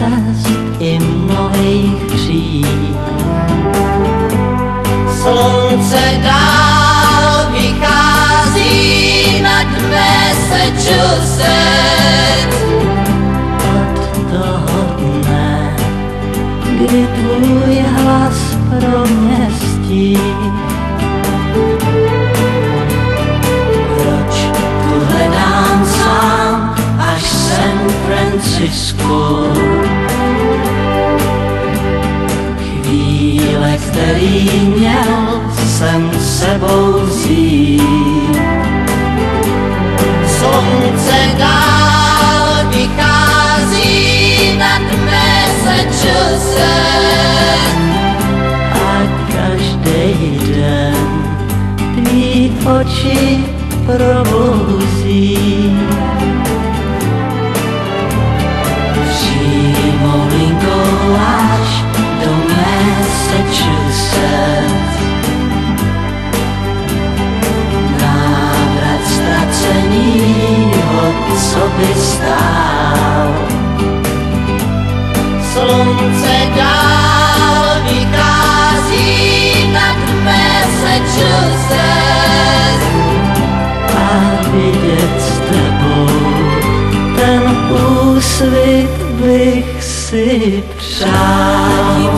cest i mnohých kří. Slunce dál vychází na nad Massachusetts. Od toho dne, kdy tvůj hlas pro mě stíl. Francisco? Chvíle, který měl jsem sebou vzít. Slunce dál vychází nad Massachusetts. a každý den tvý oči probouzí. Přímo linkou až do Massachusetts. Návrat ztracenýho, co by stál. Slunce dál vychází nad Massachusetts. a vidět s tebou ten úsvit byk sypczał. Takim.